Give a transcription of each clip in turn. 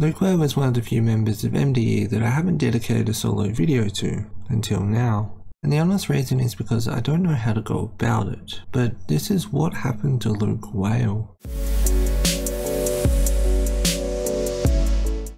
Luke Wale was one of the few members of MDE that I haven't dedicated a solo video to, until now. And the honest reason is because I don't know how to go about it, but this is what happened to Luke Wale.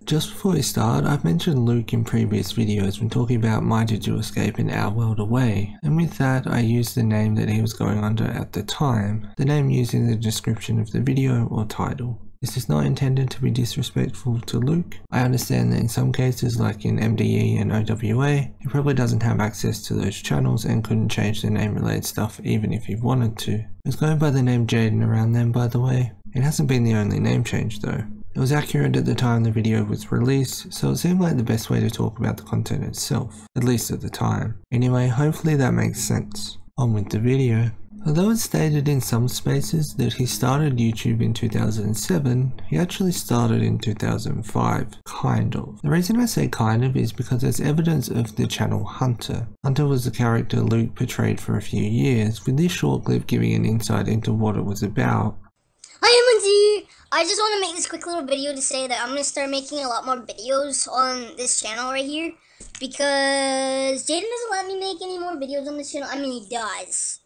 Just before we start, I've mentioned Luke in previous videos when talking about My Digital Escape in Our World Away, and with that I used the name that he was going under at the time, the name used in the description of the video or title. This is not intended to be disrespectful to Luke. I understand that in some cases like in MDE and OWA, he probably doesn't have access to those channels and couldn't change the name related stuff even if he wanted to. He was going by the name Jeydon around then by the way. It hasn't been the only name change though. It was accurate at the time the video was released, so it seemed like the best way to talk about the content itself, at least at the time. Anyway, hopefully that makes sense. On with the video. Although it's stated in some spaces that he started YouTube in 2007, he actually started in 2005, kind of. The reason I say kind of is because there's evidence of the channel Hunter. Hunter was the character Luke portrayed for a few years, with this short clip giving an insight into what it was about. Hi, Lindsay! I just want to make this quick little video to say that I'm going to start making a lot more videos on this channel right here. Because Jeydon doesn't let me make any more videos on this channel. I mean, he does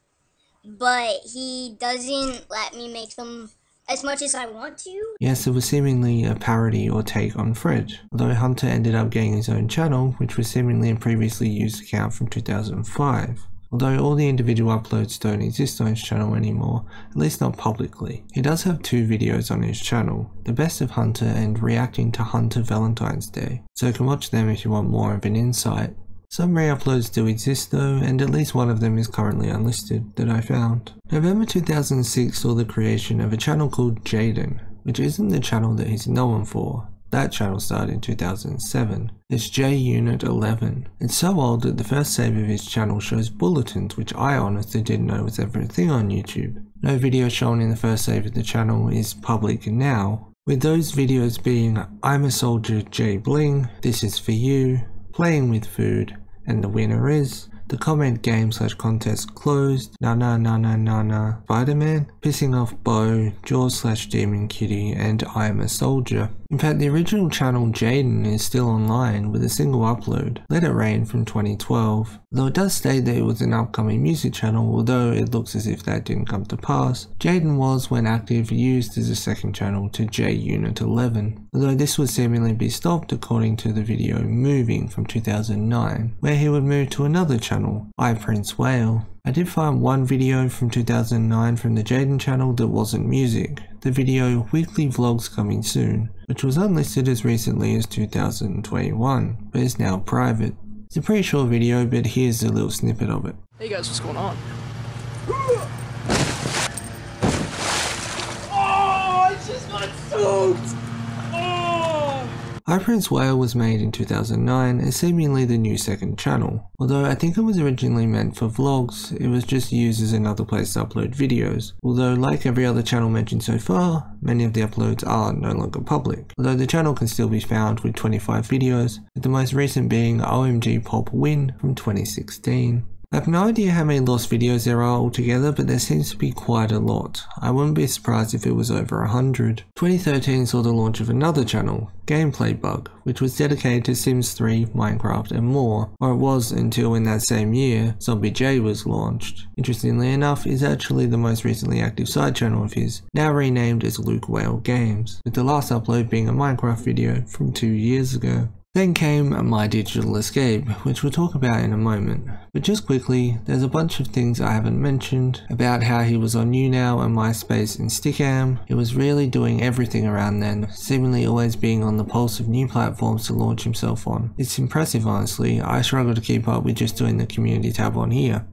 but he doesn't let me make them as much as I want to. Yes, it was seemingly a parody or take on Fred, although Hunter ended up getting his own channel, which was seemingly a previously used account from 2005. Although all the individual uploads don't exist on his channel anymore, at least not publicly. He does have two videos on his channel, the best of Hunter and reacting to Hunter Valentine's Day, so you can watch them if you want more of an insight. Some re-uploads do exist though, and at least one of them is currently unlisted that I found. November 2006 saw the creation of a channel called Jeydon, which isn't the channel that he's known for. That channel started in 2007. It's JeyYouNit 11. It's so old that the first save of his channel shows bulletins, which I honestly didn't know was ever a thing on YouTube. No video shown in the first save of the channel is public now, with those videos being I'm a Soldier J Bling, This is for You, playing with food, and the winner is the comment game slash contest closed. Na na na na na na. Spider-Man, pissing off Bo, Jaws slash Demon Kitty, and I am a soldier. In fact, the original channel Jeydon is still online with a single upload, Let It Rain from 2012. Though it does state that it was an upcoming music channel, although it looks as if that didn't come to pass, Jeydon was, when active, used as a second channel to JeyYouNit 11, although this would seemingly be stopped according to the video Moving from 2009, where he would move to another channel, iPrinceWhale. I did find one video from 2009 from the Jeydon channel that wasn't music, the video Weekly Vlogs Coming Soon, which was unlisted as recently as 2021, but is now private. It's a pretty short video, but here's a little snippet of it. Hey guys, what's going on? Oh, I just got soaked! iPrinceWhale was made in 2009 and seemingly the new second channel. Although I think it was originally meant for vlogs, it was just used as another place to upload videos. Although like every other channel mentioned so far, many of the uploads are no longer public. Although the channel can still be found with 25 videos, with the most recent being OMG Pop Win from 2016. I have no idea how many lost videos there are altogether, but there seems to be quite a lot. I wouldn't be surprised if it was over 100. 2013 saw the launch of another channel, Gameplay Bug, which was dedicated to Sims 3, Minecraft and more, or it was until in that same year, Zombie J was launched. Interestingly enough, is actually the most recently active side channel of his, now renamed as Luke Wale Games, with the last upload being a Minecraft video from two years ago. Then came My Digital Escape, which we'll talk about in a moment. But just quickly, there's a bunch of things I haven't mentioned about how he was on YouNow and MySpace and Stickam. He was really doing everything around then, seemingly always being on the pulse of new platforms to launch himself on. It's impressive honestly, I struggle to keep up with just doing the community tab on here.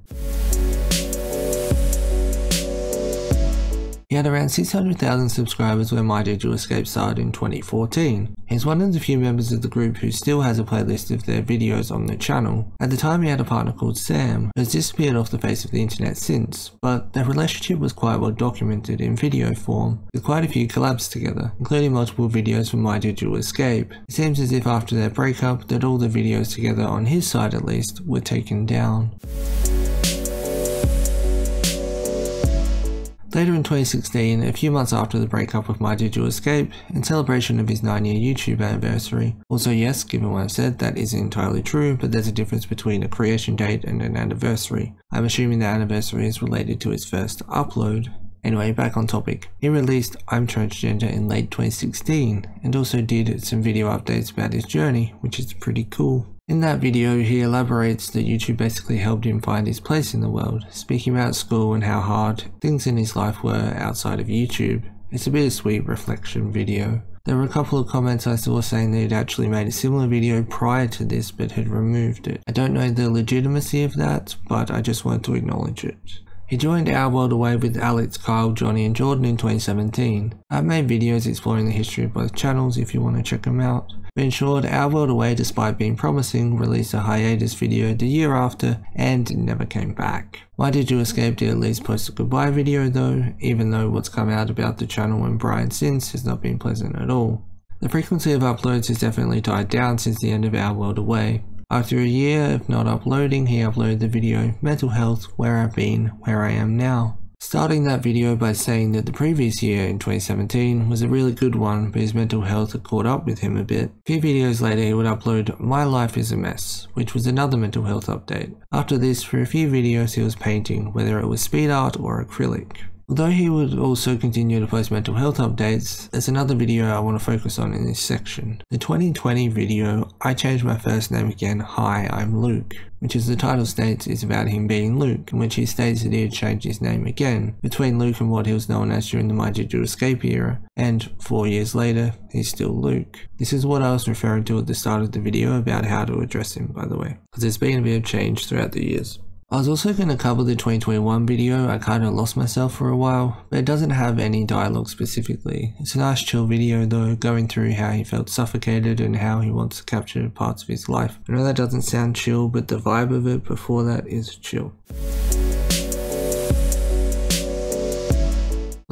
He had around 600,000 subscribers when My Digital Escape started in 2014. He's one of the few members of the group who still has a playlist of their videos on the channel. At the time he had a partner called Sam, who has disappeared off the face of the internet since, but their relationship was quite well documented in video form, with quite a few collabs together, including multiple videos from My Digital Escape. It seems as if after their breakup that all the videos together on his side at least were taken down. Later in 2016, a few months after the breakup of My Digital Escape, in celebration of his 9 year YouTube anniversary, also yes, given what I've said, that isn't entirely true, but there's a difference between a creation date and an anniversary. I'm assuming the anniversary is related to his first upload. Anyway, back on topic. He released I'm Transgender in late 2016 and also did some video updates about his journey, which is pretty cool. In that video, he elaborates that YouTube basically helped him find his place in the world, speaking about school and how hard things in his life were outside of YouTube. It's a bittersweet reflection video. There were a couple of comments I saw saying that he'd actually made a similar video prior to this but had removed it. I don't know the legitimacy of that, but I just wanted to acknowledge it. He joined Our World Away with Alex, Kyle, Johnnie and Jordan in 2017. I've made videos exploring the history of both channels if you want to check them out. In short, Our World Away, despite being promising, released a hiatus video the year after and never came back. My Digital Escape did at least post a goodbye video though, even though what's come out about the channel and Bryan since has not been pleasant at all. The frequency of uploads has definitely died down since the end of Our World Away, after a year of not uploading, he uploaded the video Mental Health, Where I've Been, Where I Am Now. Starting that video by saying that the previous year in 2017 was a really good one but his mental health had caught up with him a bit. A few videos later he would upload My Life is a Mess, which was another mental health update. After this, for a few videos he was painting, whether it was speed art or acrylic. Although he would also continue to post mental health updates, there's another video I want to focus on in this section. The 2020 video, I changed my first name again, Hi, I'm Luke, which as the title states is about him being Luke, in which he states that he had changed his name again, between Luke and what he was known as during the My Did Escape era, and four years later, he's still Luke. This is what I was referring to at the start of the video about how to address him, by the way, because there's been a bit of change throughout the years. I was also going to cover the 2021 video, I kind of lost myself for a while, but it doesn't have any dialogue specifically. It's a nice chill video though, going through how he felt suffocated and how he wants to capture parts of his life. I know that doesn't sound chill, but the vibe of it before that is chill.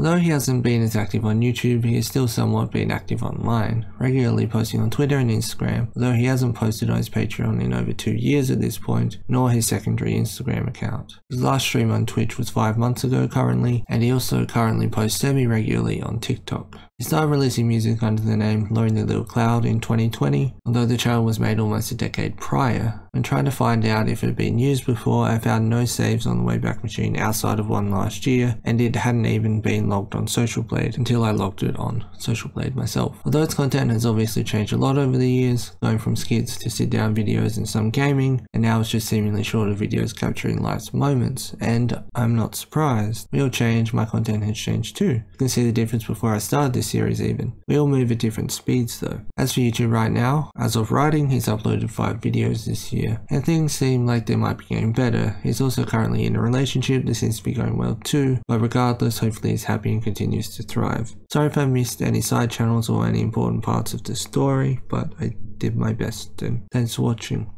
Although he hasn't been as active on YouTube, he has still somewhat been active online, regularly posting on Twitter and Instagram, although he hasn't posted on his Patreon in over two years at this point, nor his secondary Instagram account. His last stream on Twitch was five months ago currently, and he also currently posts semi-regularly on TikTok. He started releasing music under the name Lonely Little Cloud in 2020, although the channel was made almost a decade prior. When trying to find out if it had been used before, I found no saves on the Wayback Machine outside of one last year, and it hadn't even been logged on Social Blade until I logged it on Social Blade myself. Although its content has obviously changed a lot over the years, going from skits to sit down videos and some gaming, and now it's just seemingly shorter videos capturing life's moments, and I'm not surprised. We all change, my content has changed too. You can see the difference before I started this series even. We all move at different speeds though. As for YouTube right now, as of writing, he's uploaded 5 videos this year, and things seem like they might be getting better. He's also currently in a relationship that seems to be going well too, but regardless, hopefully he's happy and continues to thrive. Sorry if I missed any side channels or any important parts of the story, but I did my best and thanks for watching.